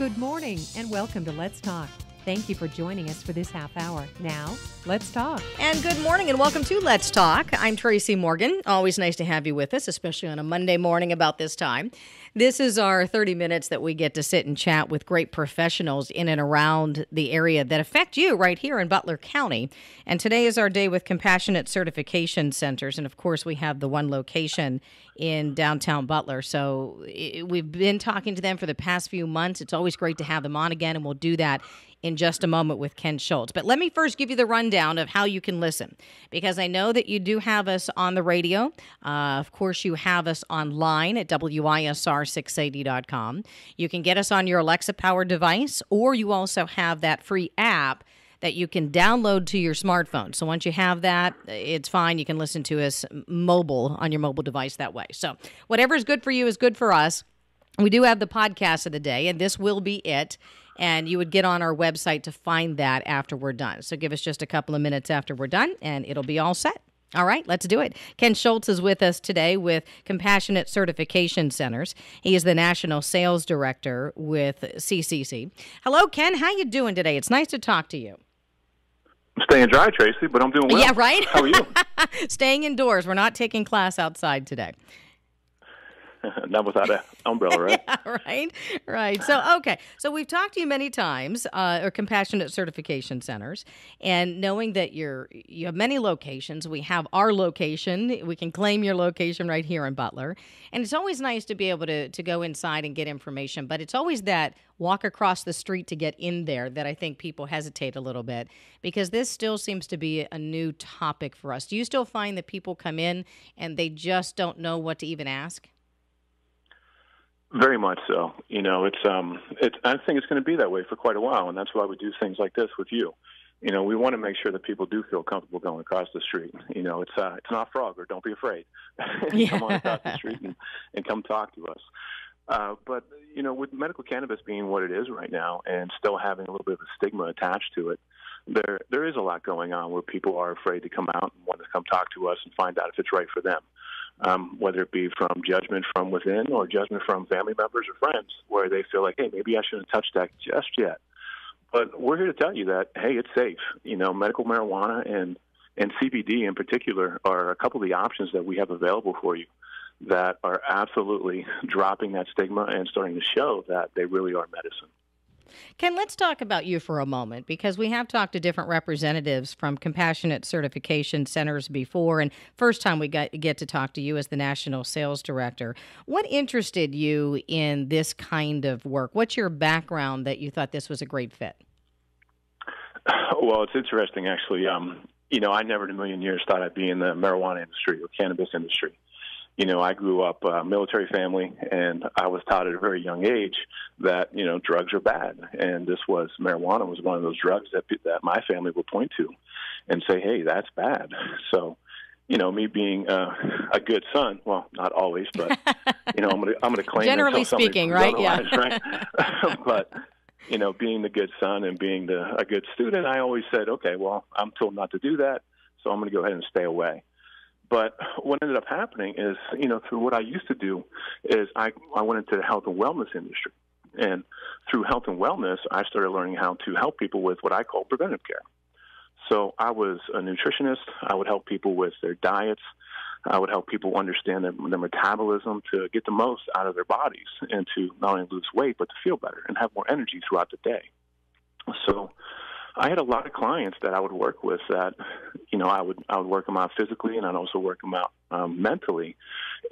Good morning and welcome to Let's Talk. Thank you for joining us for this half hour. Now, let's talk. And good morning and welcome to Let's Talk. I'm Tracey Morgan. Always nice to have you with us, especially on a Monday morning about this time. This is our 30 minutes that we get to sit and chat with great professionals in and around the area that affect you right here in Butler County. And today is our day with Compassionate Certification Centers. And of course, we have the one location in downtown Butler. So eh, we've been talking to them for the past few months. It's always great to have them on again, and we'll do that in just a moment with Ken Schultz. But let me first give you the rundown of how you can listen, because I know that you do have us on the radio. Uh, of course, you have us online at WISR680.com. You can get us on your Alexa powered device, or you also have that free app that you can download to your smartphone. So once you have that, it's fine. You can listen to us mobile on your mobile device that way. So whatever is good for you is good for us. We do have the podcast of the day, and this will be it and you would get on our website to find that after we're done. So give us just a couple of minutes after we're done, and it'll be all set. All right, let's do it. Ken Schultz is with us today with Compassionate Certification Centers. He is the National Sales Director with CCC. Hello, Ken. How you doing today? It's nice to talk to you. I'm staying dry, Tracey, but I'm doing well. Yeah, right? How are you? staying indoors. We're not taking class outside today. Not without an umbrella, right? yeah, right, right. So, okay. So we've talked to you many times, uh, or compassionate certification centers, and knowing that you're you have many locations. We have our location. We can claim your location right here in Butler, and it's always nice to be able to to go inside and get information. But it's always that walk across the street to get in there that I think people hesitate a little bit because this still seems to be a new topic for us. Do you still find that people come in and they just don't know what to even ask? Very much so. You know, it's um, it's. I think it's going to be that way for quite a while, and that's why we do things like this with you. You know, we want to make sure that people do feel comfortable going across the street. You know, it's uh, it's not Frogger. Don't be afraid. Yeah. come on across the street and, and come talk to us. Uh, but you know, with medical cannabis being what it is right now, and still having a little bit of a stigma attached to it, there there is a lot going on where people are afraid to come out and want to come talk to us and find out if it's right for them um, whether it be from judgment from within or judgment from family members or friends, where they feel like, hey, maybe I shouldn't touch that just yet. But we're here to tell you that, hey, it's safe. You know, medical marijuana and and CBD in particular are a couple of the options that we have available for you that are absolutely dropping that stigma and starting to show that they really are medicine. Ken, let's talk about you for a moment because we have talked to different representatives from compassionate certification centers before, and first time we got get to talk to you as the national sales director. What interested you in this kind of work? What's your background that you thought this was a great fit? Well, it's interesting actually. Um, you know, I never in a million years thought I'd be in the marijuana industry or cannabis industry you know, I grew up a military family, and I was taught at a very young age that you know drugs are bad, and this was marijuana was one of those drugs that that my family would point to, and say, hey, that's bad. So, you know, me being uh, a good son, well, not always, but you know, I'm gonna I'm gonna claim generally speaking, right? Yeah, right. but you know, being the good son and being the a good student, I always said, okay, well, I'm told not to do that, so I'm going to go ahead and stay away. But what ended up happening is, you know, through what I used to do, is I I went into the health and wellness industry, and through health and wellness, I started learning how to help people with what I call preventive care. So I was a nutritionist. I would help people with their diets. I would help people understand their, their metabolism to get the most out of their bodies and to not only lose weight but to feel better and have more energy throughout the day. So I had a lot of clients that I would work with that, you know, I would I would work them out physically and I'd also work them out um, mentally,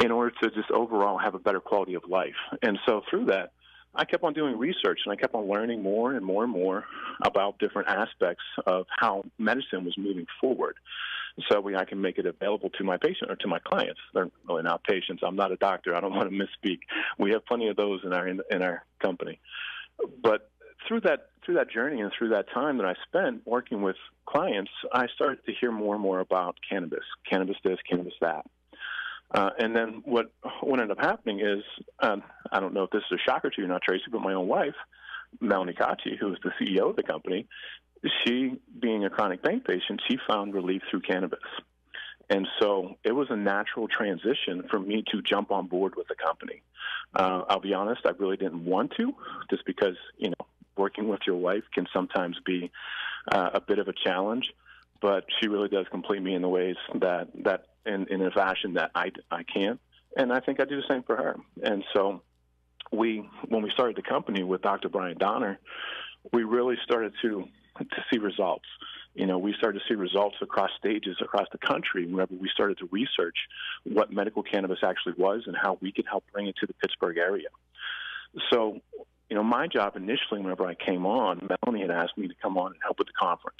in order to just overall have a better quality of life. And so through that, I kept on doing research and I kept on learning more and more and more about different aspects of how medicine was moving forward. So we, I can make it available to my patient or to my clients. They're really not patients. I'm not a doctor. I don't want to misspeak. We have plenty of those in our in, in our company. But through that through that journey and through that time that I spent working with clients, I started to hear more and more about cannabis, cannabis this, cannabis that. Uh, and then what what ended up happening is, um, I don't know if this is a shocker to you, not Tracey, but my own wife, Melanie Kachi, who is the CEO of the company, she, being a chronic pain patient, she found relief through cannabis. And so it was a natural transition for me to jump on board with the company. Uh, I'll be honest, I really didn't want to, just because you know working with your wife can sometimes be uh, a bit of a challenge. But she really does complete me in the ways that that in, in a fashion that I I can't, and I think I do the same for her. And so we when we started the company with Dr. Bryan Doner, we really started to to see results. You know, we started to see results across stages across the country whenever we started to research what medical cannabis actually was and how we could help bring it to the Pittsburgh area. So, you know, my job initially, whenever I came on, Melanie had asked me to come on and help with the conference.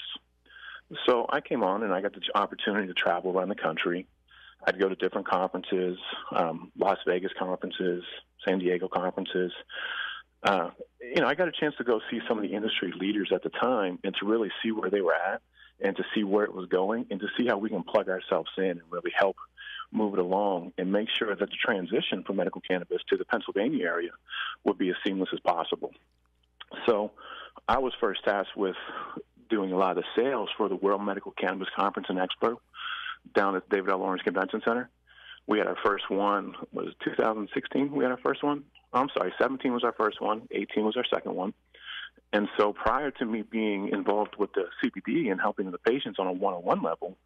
So I came on and I got the opportunity to travel around the country. I'd go to different conferences, um, Las Vegas conferences, San Diego conferences. Uh, you know, I got a chance to go see some of the industry leaders at the time and to really see where they were at and to see where it was going and to see how we can plug ourselves in and really help move it along and make sure that the transition from medical cannabis to the Pennsylvania area would be as seamless as possible. So I was first tasked with doing a lot of the sales for the World Medical Cannabis Conference and Expo down at David L. Lawrence Convention Center. We had our first one was 2016. We had our first one. I'm sorry, 17 was our first one. 18 was our second one. And so prior to me being involved with the CBD and helping the patients on a one-on-one level,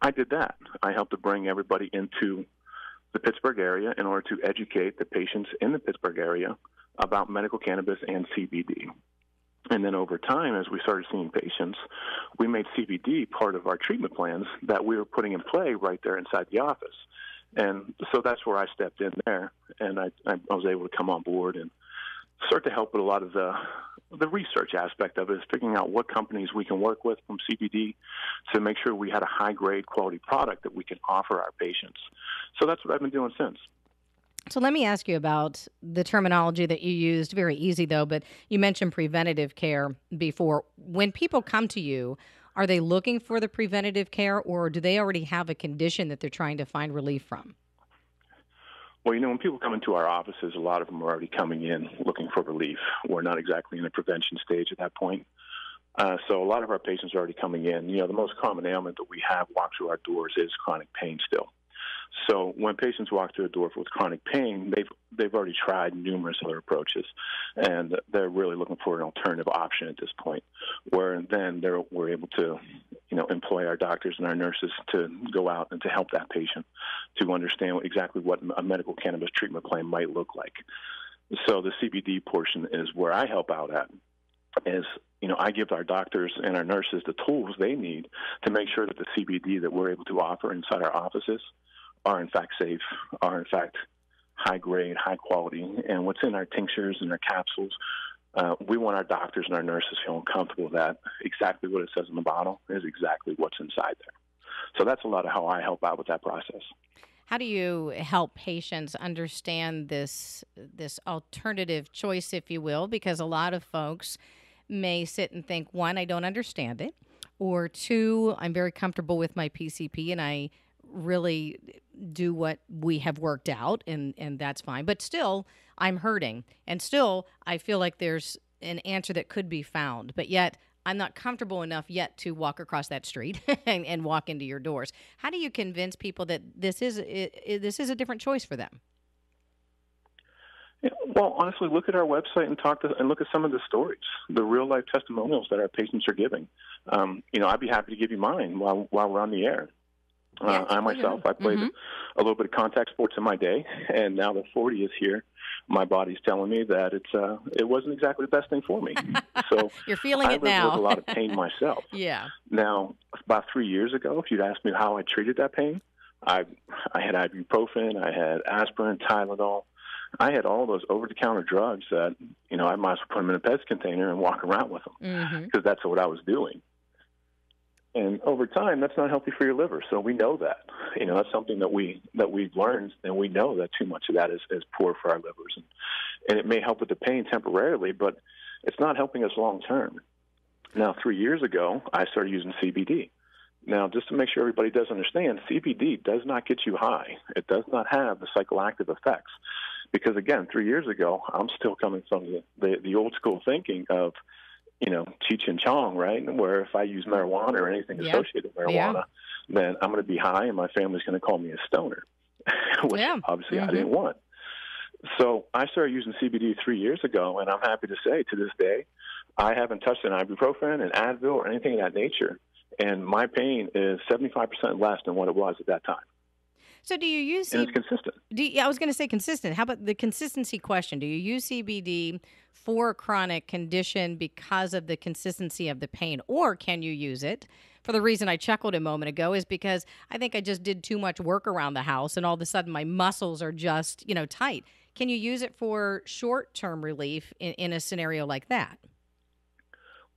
I did that. I helped to bring everybody into the Pittsburgh area in order to educate the patients in the Pittsburgh area about medical cannabis and CBD. And then over time, as we started seeing patients, we made CBD part of our treatment plans that we were putting in play right there inside the office. And so that's where I stepped in there, and I, I was able to come on board and start to help with a lot of the the research aspect of it is figuring out what companies we can work with from CBD to make sure we had a high grade quality product that we can offer our patients. So that's what I've been doing since. So let me ask you about the terminology that you used. Very easy though, but you mentioned preventative care before. When people come to you, are they looking for the preventative care or do they already have a condition that they're trying to find relief from? Well, you know, when people come into our offices, a lot of them are already coming in looking for relief. We're not exactly in a prevention stage at that point. Uh, so a lot of our patients are already coming in. You know, the most common ailment that we have walk through our doors is chronic pain still. So when patients walk through a door with chronic pain, they've they've already tried numerous other approaches, and they're really looking for an alternative option at this point. Where then they're we're able to, you know, employ our doctors and our nurses to go out and to help that patient to understand exactly what a medical cannabis treatment plan might look like. So the CBD portion is where I help out at. Is you know I give our doctors and our nurses the tools they need to make sure that the CBD that we're able to offer inside our offices are in fact safe, are in fact high grade, high quality, and what's in our tinctures and our capsules. Uh, we want our doctors and our nurses feeling comfortable that exactly what it says in the bottle is exactly what's inside there. So that's a lot of how I help out with that process. How do you help patients understand this this alternative choice, if you will? Because a lot of folks may sit and think, one, I don't understand it, or two, I'm very comfortable with my PCP and I really do what we have worked out and and that's fine. But still i'm hurting. And still i feel like there's an answer that could be found. But yet i'm not comfortable enough yet to walk across that street and, and, walk into your doors. How do you convince people that this is it, it, this is a different choice for them? Well, honestly, look at our website and talk to and look at some of the stories, the real life testimonials that our patients are giving. Um, you know, I'd be happy to give you mine while while we're on the air. Uh, I myself, I played mm-hmm. a little bit of contact sports in my day, and now that 40 is here, my body's telling me that it's uh, it wasn't exactly the best thing for me. So you're feeling I it now. with a lot of pain myself. yeah. Now, about three years ago, if you'd asked me how I treated that pain, I I had ibuprofen, I had aspirin, Tylenol. I had all those over-the-counter drugs that you know I might as well put them in a Pez container and walk around with them because mm-hmm. that's what I was doing. And over time, that's not healthy for your liver. So we know that. You know, that's something that we that we've learned, and we know that too much of that is, is poor for our livers, and, and it may help with the pain temporarily, but it's not helping us long term. Now, three years ago, I started using CBD. Now, just to make sure everybody does understand, CBD does not get you high. It does not have the psychoactive effects. Because again, three years ago, I'm still coming from the, the, the old school thinking of you know, Cheech and Chong, right? Where if I use marijuana or anything yeah. associated with marijuana, yeah. then I'm going to be high and my family's going to call me a stoner, which yeah. obviously mm-hmm. I didn't want. So I started using CBD three years ago, and I'm happy to say to this day, I haven't touched an ibuprofen, an Advil, or anything of that nature, and my pain is 75% less than what it was at that time. So do you use? And it's consistent. Do you, I was going to say consistent. How about the consistency question? Do you use CBD for a chronic condition because of the consistency of the pain, or can you use it? For the reason I chuckled a moment ago is because I think I just did too much work around the house, and all of a sudden my muscles are just you know tight. Can you use it for short term relief in, in a scenario like that?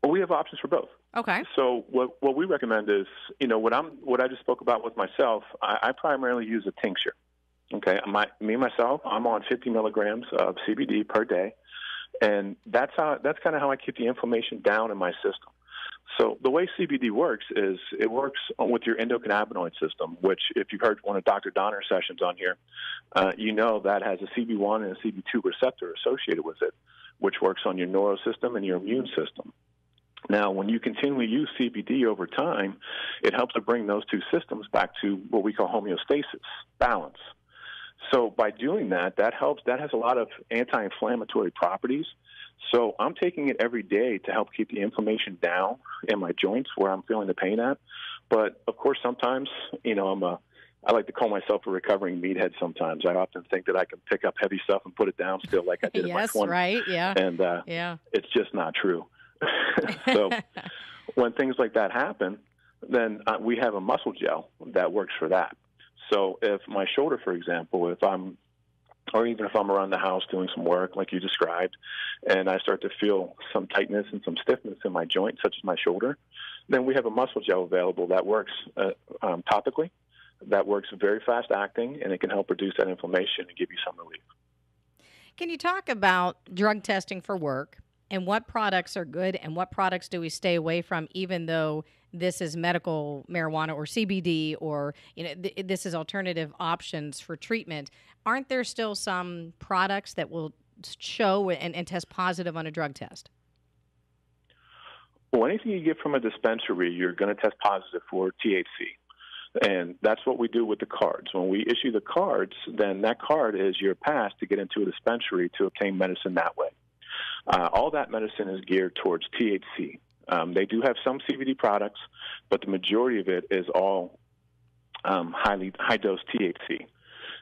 Well, we have options for both. Okay. So what what we recommend is, you know, what I'm what I just spoke about with myself. I, I primarily use a tincture. Okay, my me myself, I'm on 50 milligrams of CBD per day, and that's how that's kind of how I keep the inflammation down in my system. So the way CBD works is it works with your endocannabinoid system, which if you've heard one of Dr. Doner's sessions on here, uh, you know that has a CB1 and a CB2 receptor associated with it, which works on your neural system and your immune system. Now, when you continually use CBD over time, it helps to bring those two systems back to what we call homeostasis, balance. So by doing that, that helps. That has a lot of anti-inflammatory properties. So I'm taking it every day to help keep the inflammation down in my joints where I'm feeling the pain at. But of course, sometimes, you know, I'm a I like to call myself a recovering meathead sometimes. I often think that I can pick up heavy stuff and put it down still like I did yes, in my 20s. right, yeah. And uh, yeah. it's just not true. so when things like that happen, then uh, we have a muscle gel that works for that. So if my shoulder, for example, if I'm or even if I'm around the house doing some work like you described, and I start to feel some tightness and some stiffness in my joint, such as my shoulder, then we have a muscle gel available that works uh, um, topically, that works very fast acting, and it can help reduce that inflammation and give you some relief. Can you talk about drug testing for work? And what products are good and what products do we stay away from even though this is medical marijuana or CBD or you know th- this is alternative options for treatment aren't there still some products that will show and, and test positive on a drug test well anything you get from a dispensary you're going to test positive for THC and that's what we do with the cards. When we issue the cards, then that card is your pass to get into a dispensary to obtain medicine that way. Uh, all that medicine is geared towards THC. Um, they do have some CBD products, but the majority of it is all um, highly high dose THC.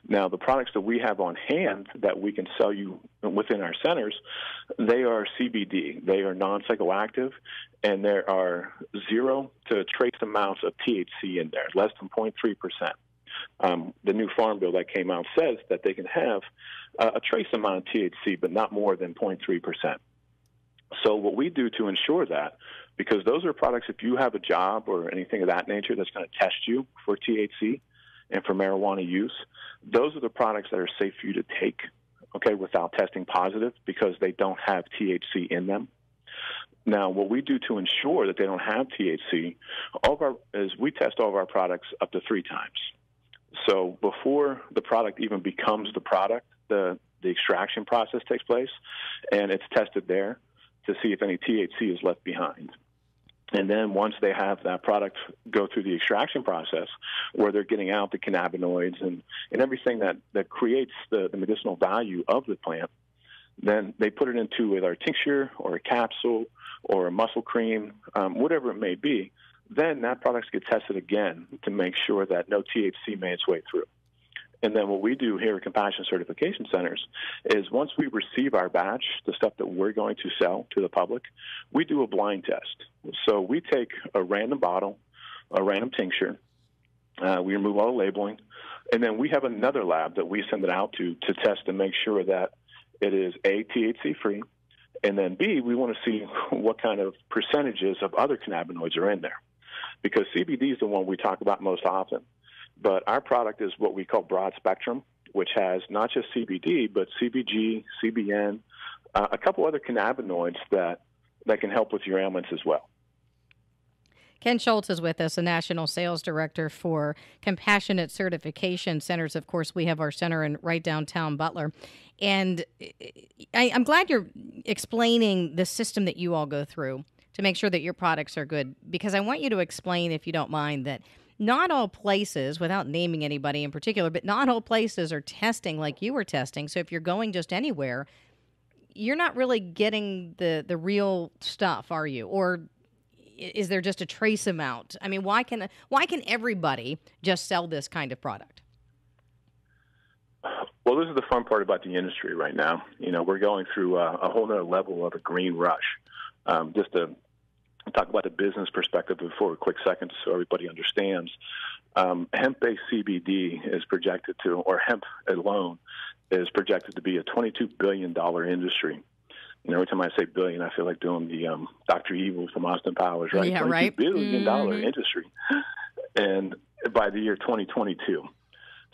Now, the products that we have on hand that we can sell you within our centers, they are CBD. They are non psychoactive, and there are zero to trace amounts of THC in there, less than 0.3%. Um, the new farm bill that came out says that they can have uh, a trace amount of THC, but not more than 0.3%. So, what we do to ensure that, because those are products, if you have a job or anything of that nature that's going to test you for THC and for marijuana use, those are the products that are safe for you to take, okay, without testing positive because they don't have THC in them. Now, what we do to ensure that they don't have THC, all of our is we test all of our products up to three times. So before the product even becomes the product, the the extraction process takes place, and it's tested there to see if any THC is left behind. And then once they have that product go through the extraction process, where they're getting out the cannabinoids and, and everything that, that creates the, the medicinal value of the plant, then they put it into either a tincture or a capsule or a muscle cream, um, whatever it may be, then that product gets tested again to make sure that no THC made its way through. And then what we do here at Compassion Certification Centers is once we receive our batch, the stuff that we're going to sell to the public, we do a blind test. So we take a random bottle, a random tincture, uh, we remove all the labeling, and then we have another lab that we send it out to to test and make sure that it is A, THC free, and then B, we want to see what kind of percentages of other cannabinoids are in there because CBD is the one we talk about most often. But our product is what we call broad spectrum, which has not just CBD, but CBG, CBN, uh, a couple other cannabinoids that, that can help with your ailments as well. Ken Schultz is with us, a national sales director for Compassionate Certification Centers. Of course, we have our center in right downtown Butler. And I, am glad you're explaining the system that you all go through to make sure that your products are good because I want you to explain, if you don't mind, that not all places, without naming anybody in particular, but not all places are testing like you were testing. So if you're going just anywhere, you're not really getting the the real stuff, are you? Or is there just a trace amount? I mean, why can why can everybody just sell this kind of product? Well, this is the fun part about the industry right now. You know, we're going through a, a whole other level of a green rush. Um, just to talk about the business perspective for a quick second so everybody understands. Um, hemp-based CBD is projected to, or hemp alone, is projected to be a $22 billion industry. Know, every time I say billion, I feel like doing the um, Dr. Evil from Austin Powers, right? Yeah, 22 right. billion dollar Mhm. industry. And by the year 2022.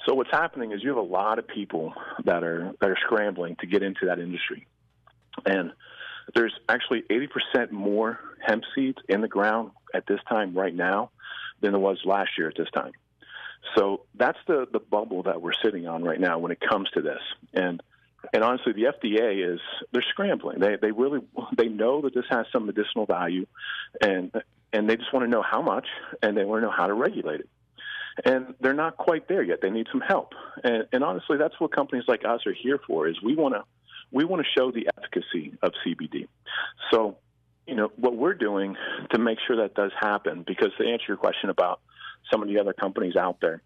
So what's happening is you have a lot of people that are that are scrambling to get into that industry. And there's actually 80% more hemp seeds in the ground at this time right now than there was last year at this time. So that's the, the bubble that we're sitting on right now when it comes to this. And and honestly, the FDA is they're scrambling. They they really they know that this has some medicinal value, and and they just want to know how much, and they want to know how to regulate it. And they're not quite there yet. They need some help. And, and honestly, that's what companies like us are here for. Is we want to we want to show the efficacy of CBD. So, you know, what we're doing to make sure that does happen, because to answer your question about some of the other companies out there,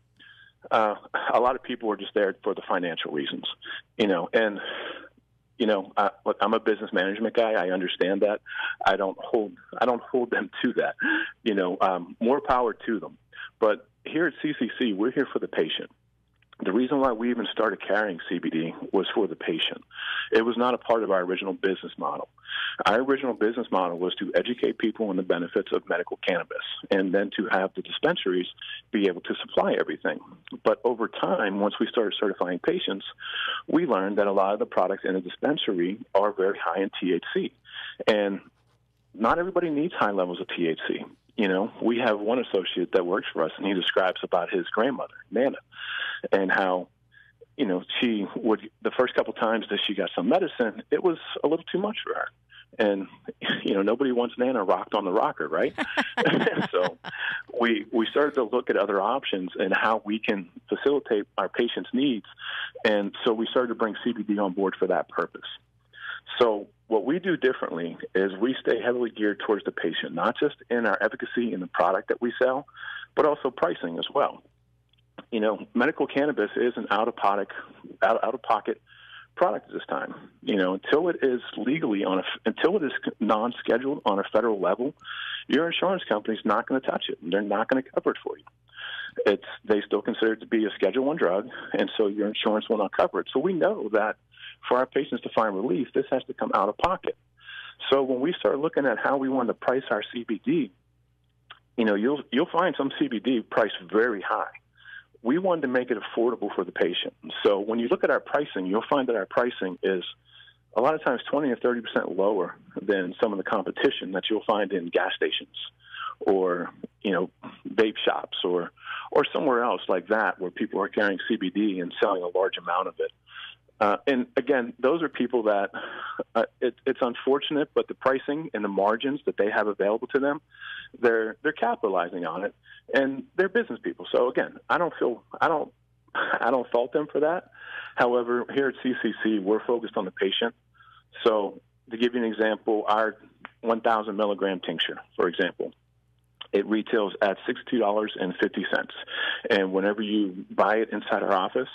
uh, a lot of people are just there for the financial reasons, you know, and you know, look, I'm a business management guy. I understand that. I don't hold I don't hold them to that. You know, um, more power to them. But here at CCC, we're here for the patient. The reason why we even started carrying CBD was for the patient. It was not a part of our original business model. Our original business model was to educate people on the benefits of medical cannabis and then to have the dispensaries be able to supply everything. But over time, once we started certifying patients, we learned that a lot of the products in a dispensary are very high in THC. And not everybody needs high levels of THC. You know, we have one associate that works for us, and he describes about his grandmother, Nana, and how, you know, she would, the first couple times that she got some medicine, it was a little too much for her. And, you know, nobody wants Nana rocked on the rocker, right? so we, we started to look at other options and how we can facilitate our patients' needs. And so we started to bring CBD on board for that purpose. So what we do differently is we stay heavily geared towards the patient, not just in our efficacy in the product that we sell, but also pricing as well. You know, medical cannabis is an out of pocket out, of pocket product at this time. You know, until it is legally on a until it is non-scheduled on a federal level, your insurance company's not going to touch it. They're not going to cover it for you. It's they still consider it to be a Schedule One drug, and so your insurance will not cover it. So we know that for our patients to find relief, this has to come out of pocket. So when we start looking at how we want to price our CBD, you know, you'll you'll find some CBD priced very high. We wanted to make it affordable for the patient. So when you look at our pricing, you'll find that our pricing is a lot of times 20 or 30 percent lower than some of the competition that you'll find in gas stations or you know vape shops or or somewhere else like that where people are carrying CBD and selling a large amount of it. Uh, and again, those are people that uh, it, it's unfortunate, but the pricing and the margins that they have available to them, they're they're capitalizing on it, and they're business people. So again, I don't feel I don't I don't fault them for that. However, here at CCC, we're focused on the patient. So to give you an example, our 1,000 milligram tincture, for example, it retails at $62.50. And whenever you buy it inside our office,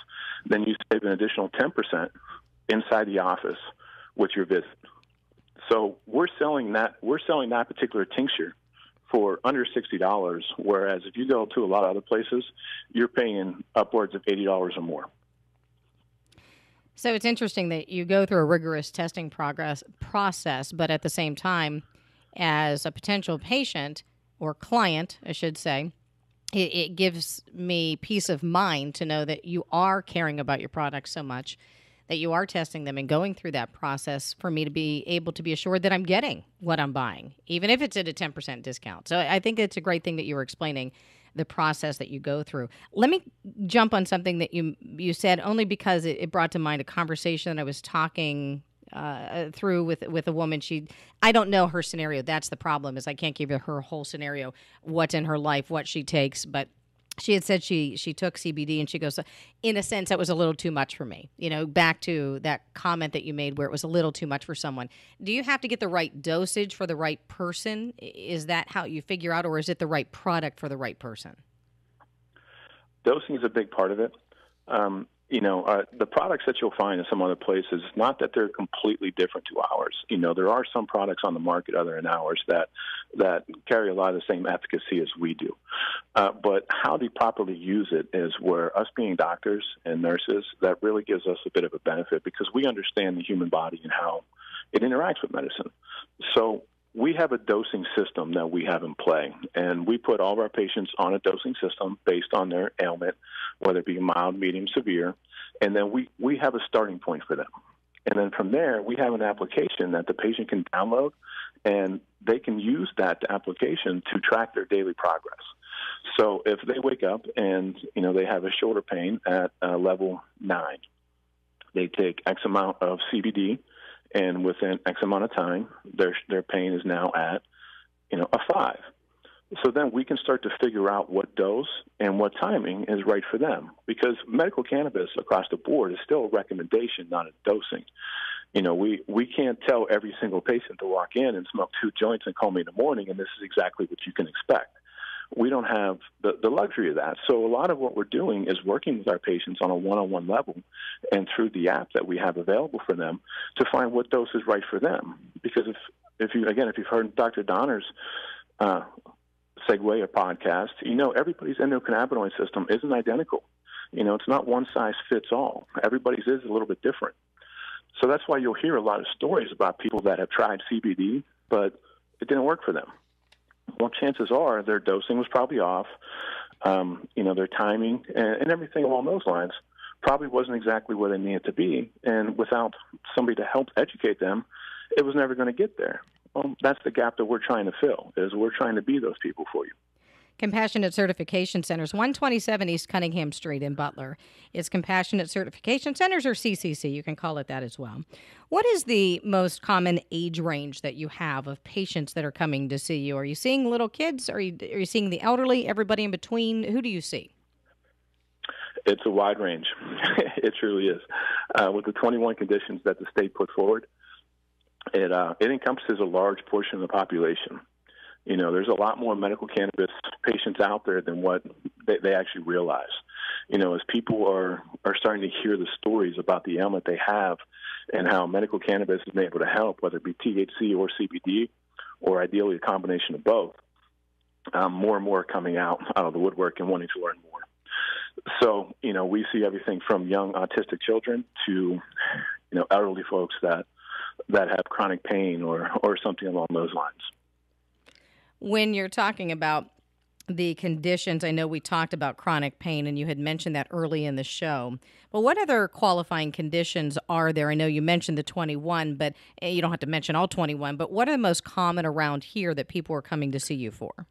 then you save an additional 10% inside the office with your visit. So we're selling that we're selling that particular tincture for under sixty dollars, whereas if you go to a lot of other places, you're paying upwards of eighty dollars or more. So it's interesting that you go through a rigorous testing progress process, but at the same time, as a potential patient or client, I should say, it, it gives me peace of mind to know that you are caring about your products so much that you are testing them and going through that process for me to be able to be assured that I'm getting what I'm buying, even if it's at a 10% discount. So I think it's a great thing that you were explaining the process that you go through. Let me jump on something that you you said only because it, it brought to mind a conversation that I was talking uh, through with with a woman. She, I don't know her scenario. That's the problem is I can't give you her whole scenario, what's in her life, what she takes. But she had said she she took CBD and she goes in a sense that was a little too much for me. You know, back to that comment that you made where it was a little too much for someone. Do you have to get the right dosage for the right person? Is that how you figure out or is it the right product for the right person? Dosing is a big part of it. Um, you know, uh, the products that you'll find in some other places, not that they're completely different to ours. You know, there are some products on the market other than ours that that carry a lot of the same efficacy as we do. Uh, but how to properly use it is where us being doctors and nurses, that really gives us a bit of a benefit because we understand the human body and how it interacts with medicine. So we have a dosing system that we have in play, and we put all of our patients on a dosing system based on their ailment, whether it be mild, medium, severe, and then we, we have a starting point for them. And then from there, we have an application that the patient can download, and they can use that application to track their daily progress. So if they wake up and you know they have a shoulder pain at uh, level nine, they take X amount of CBD and within X amount of time, their their pain is now at, you know, a five. So then we can start to figure out what dose and what timing is right for them. Because medical cannabis across the board is still a recommendation, not a dosing. You know, we, we can't tell every single patient to walk in and smoke two joints and call me in the morning, and this is exactly what you can expect we don't have the, the luxury of that. So a lot of what we're doing is working with our patients on a one-on-one level and through the app that we have available for them to find what dose is right for them. Because if, if you, again, if you've heard Dr. Doner's uh, segue or podcast, you know everybody's endocannabinoid system isn't identical. You know, it's not one size fits all. Everybody's is a little bit different. So that's why you'll hear a lot of stories about people that have tried CBD, but it didn't work for them well, chances are their dosing was probably off. Um, you know, their timing and, and everything along those lines probably wasn't exactly where they needed to be. And without somebody to help educate them, it was never going to get there. Well, that's the gap that we're trying to fill. Is we're trying to be those people for you. Compassionate Certification Centers, 127 East Cunningham Street in Butler. It's Compassionate Certification Centers or CCC. You can call it that as well. What is the most common age range that you have of patients that are coming to see you? Are you seeing little kids? Are you, are you seeing the elderly? Everybody in between? Who do you see? It's a wide range. it truly is. Uh, with the 21 conditions that the state put forward, it, uh, it encompasses a large portion of the population you know, there's a lot more medical cannabis patients out there than what they, they actually realize. You know, as people are are starting to hear the stories about the ailment they have and how medical cannabis has been able to help, whether it be THC or CBD, or ideally a combination of both, um, more and more coming out out of the woodwork and wanting to learn more. So, you know, we see everything from young autistic children to, you know, elderly folks that that have chronic pain or or something along those lines when you're talking about the conditions, I know we talked about chronic pain and you had mentioned that early in the show. But what other qualifying conditions are there? I know you mentioned the 21, but eh, you don't have to mention all 21, but what are the most common around here that people are coming to see you for?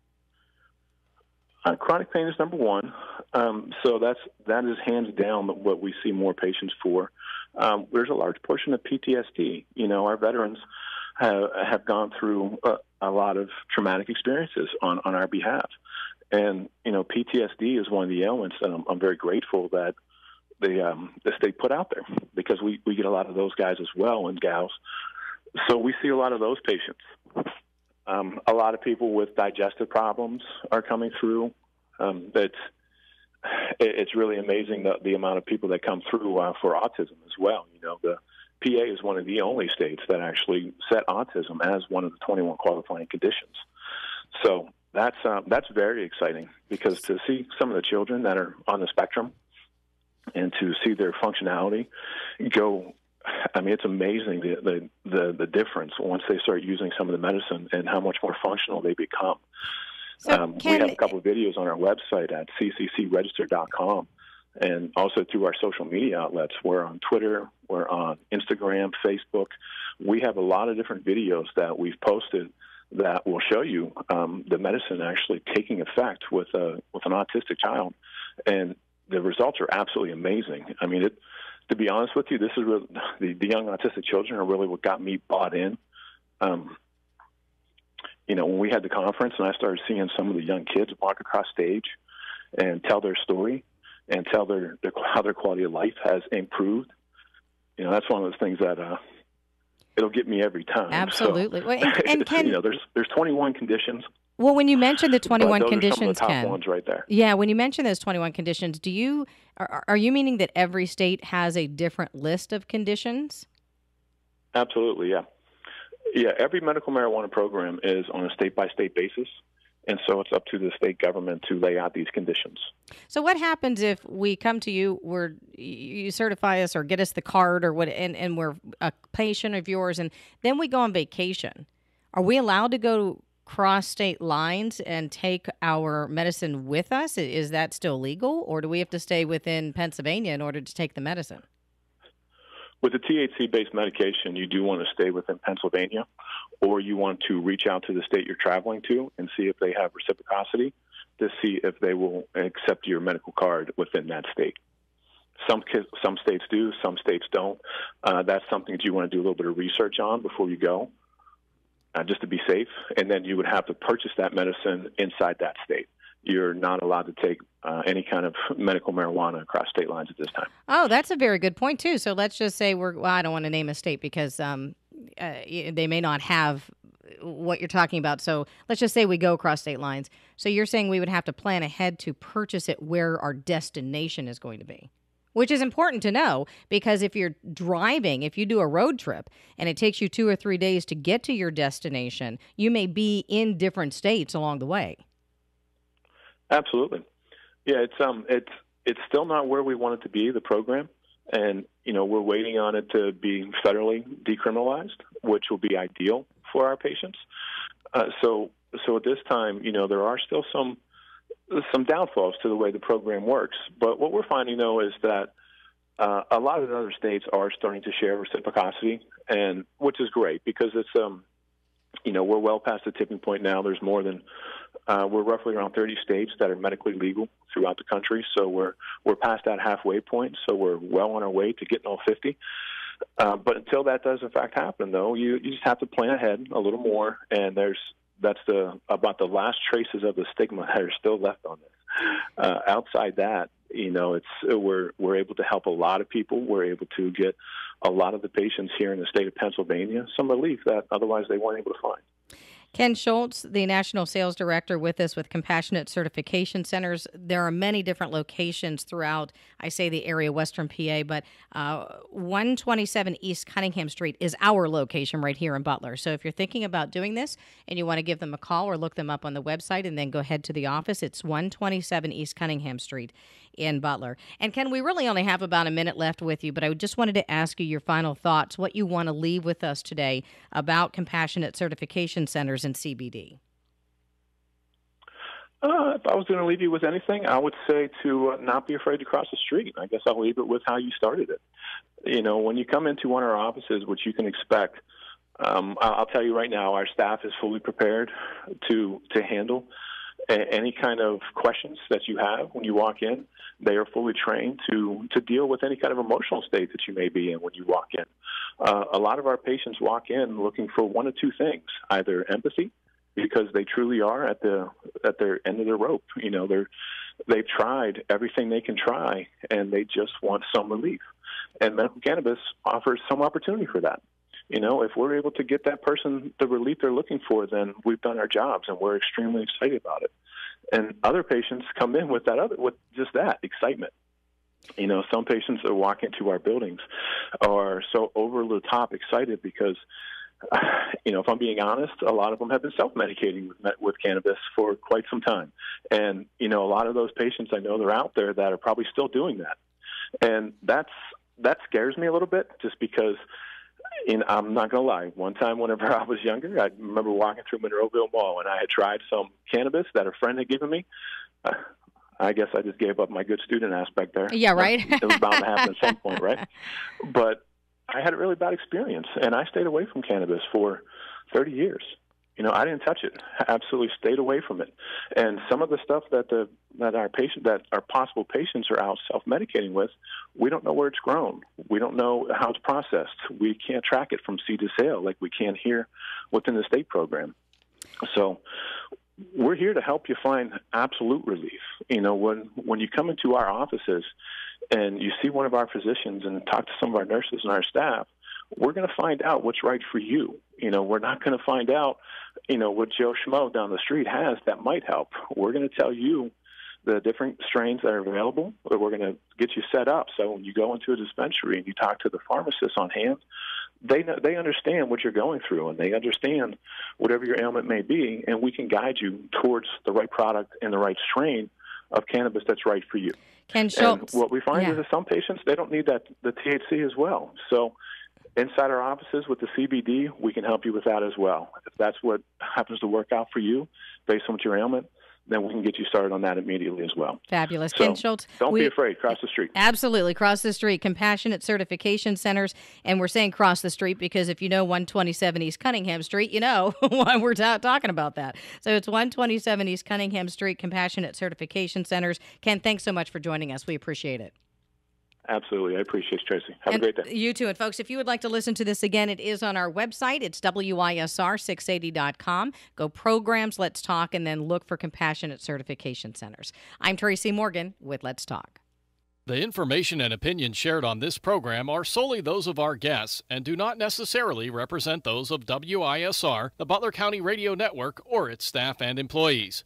Uh, chronic pain is number one. Um, so that's that is hands down what we see more patients for. Um, there's a large portion of PTSD. You know, our veterans have, have gone through a, a lot of traumatic experiences on, on our behalf. And, you know, PTSD is one of the ailments that I'm, I'm very grateful that the, um, the state put out there because we, we get a lot of those guys as well and gals. So we see a lot of those patients. Um, a lot of people with digestive problems are coming through. Um, that's it's really amazing the, the amount of people that come through uh, for autism as well. You know, the PA is one of the only states that actually set autism as one of the 21 qualifying conditions. So that's uh, that's very exciting because to see some of the children that are on the spectrum and to see their functionality go I mean, it's amazing the, the the the difference once they start using some of the medicine and how much more functional they become. So um, we have a couple of videos on our website at cccregister.com and also through our social media outlets. We're on Twitter, we're on Instagram, Facebook. We have a lot of different videos that we've posted that will show you um, the medicine actually taking effect with a with an autistic child, and the results are absolutely amazing. I mean, it, to be honest with you, this is really, the, the young autistic children are really what got me bought in. Um, you know, when we had the conference and I started seeing some of the young kids walk across stage and tell their story and tell their, their how their quality of life has improved. You know, that's one of those things that uh, it'll get me every time. Absolutely. So, well, and, and Ken, you know, there's there's 21 conditions. Well, when you mentioned the 21 those conditions, are some of the top Ken, ones right there. Yeah, when you mention those 21 conditions, do you are, are you meaning that every state has a different list of conditions? Absolutely, yeah. Yeah, every medical marijuana program is on a state by state basis. And so it's up to the state government to lay out these conditions. So what happens if we come to you, we're you certify us or get us the card or what, and, and we're a patient of yours, and then we go on vacation? Are we allowed to go cross state lines and take our medicine with us? Is that still legal, or do we have to stay within Pennsylvania in order to take the medicine? With the THC based medication, you do want to stay within Pennsylvania, or you want to reach out to the state you're traveling to and see if they have reciprocity to see if they will accept your medical card within that state. Some some states do, some states don't. Uh, that's something that you want to do a little bit of research on before you go, uh, just to be safe. And then you would have to purchase that medicine inside that state you're not allowed to take uh, any kind of medical marijuana across state lines at this time. Oh, that's a very good point too. So let's just say we're. Well, I don't want to name a state because um, uh, they may not have what you're talking about. So let's just say we go across state lines. So you're saying we would have to plan ahead to purchase it where our destination is going to be. Which is important to know because if you're driving, if you do a road trip and it takes you two or three days to get to your destination, you may be in different states along the way. Absolutely. Yeah, it's um it's it's still not where we want it to be, the program. And, you know, we're waiting on it to be federally decriminalized, which will be ideal for our patients. Uh, so so at this time, you know, there are still some some downfalls to the way the program works. But what we're finding though is that uh, a lot of the other states are starting to share reciprocity, and which is great because it's um, you know, we're well past the tipping point now. There's more than uh, we're roughly around 30 states that are medically legal throughout the country, so we're we're past that halfway point. So we're well on our way to getting all 50. Uh, but until that does in fact happen, though, you you just have to plan ahead a little more. And there's that's the about the last traces of the stigma that are still left on this. Uh, outside that, you know, it's we're we're able to help a lot of people. We're able to get a lot of the patients here in the state of Pennsylvania some relief that otherwise they weren't able to find. Ken Schultz, the National Sales Director, with us with Compassionate Certification Centers. There are many different locations throughout, I say the area, Western PA, but uh, 127 East Cunningham Street is our location right here in Butler. So if you're thinking about doing this and you want to give them a call or look them up on the website and then go head to the office, it's 127 East Cunningham Street in Butler. And Ken, we really only have about a minute left with you, but I just wanted to ask you your final thoughts, what you want to leave with us today about Compassionate Certification Centers and CBD. Uh, if I was going to leave you with anything, I would say to uh, not be afraid to cross the street. I guess I'll leave it with how you started it. You know, when you come into one of our offices, which you can expect, um, I'll tell you right now, our staff is fully prepared to to handle any kind of questions that you have when you walk in. They are fully trained to to deal with any kind of emotional state that you may be in when you walk in. Uh, a lot of our patients walk in looking for one of two things: either empathy, because they truly are at the at their end of their rope. You know, they're they've tried everything they can try, and they just want some relief. And medical cannabis offers some opportunity for that you know, if we're able to get that person the relief they're looking for, then we've done our jobs, and we're extremely excited about it. And other patients come in with that other, with just that excitement. You know, some patients that walk into our buildings are so over the top excited because, you know, if I'm being honest, a lot of them have been self-medicating with with cannabis for quite some time, and you know, a lot of those patients I know they're out there that are probably still doing that, and that's that scares me a little bit, just because and I'm not gonna lie. One time, whenever I was younger, I remember walking through Monroeville Mall, and I had tried some cannabis that a friend had given me. Uh, I guess I just gave up my good student aspect there. Yeah, right. it was bound to happen at some point, right? But I had a really bad experience, and I stayed away from cannabis for 30 years. You know, I didn't touch it. I absolutely stayed away from it. And some of the stuff that the that our patient that our possible patients are out self-medicating with, we don't know where it's grown. We don't know how it's processed. We can't track it from seed to sale like we can here within the state program. So we're here to help you find absolute relief. You know, when when you come into our offices and you see one of our physicians and talk to some of our nurses and our staff, we're going to find out what's right for you. You know, we're not going to find out, you know, what Joe Schmo down the street has that might help. We're going to tell you the different strains that are available. We're going to get you set up so when you go into a dispensary and you talk to the pharmacist on hand, they know, they understand what you're going through and they understand whatever your ailment may be, and we can guide you towards the right product and the right strain of cannabis that's right for you. Ken Schultz. And what we find yeah. is that some patients they don't need that the THC as well. So inside our offices with the CBD, we can help you with that as well. If that's what happens to work out for you based on what your ailment, then we can get you started on that immediately as well. Fabulous. So Ken Schultz. Don't we, be afraid. Cross the street. Absolutely. Cross the street. Compassionate Certification Centers. And we're saying cross the street because if you know 127 East Cunningham Street, you know why we're ta- talking about that. So it's 127 East Cunningham Street, Compassionate Certification Centers. Ken, thanks so much for joining us. We appreciate it. Absolutely. I appreciate it, Tracey. Have and a great day. You too. And folks, if you would like to listen to this again, it is on our website. It's WISR680.com. Go programs, Let's Talk, and then look for Compassionate Certification Centers. I'm Tracey Morgan with Let's Talk. The information and opinions shared on this program are solely those of our guests and do not necessarily represent those of WISR, the Butler County Radio Network, or its staff and employees.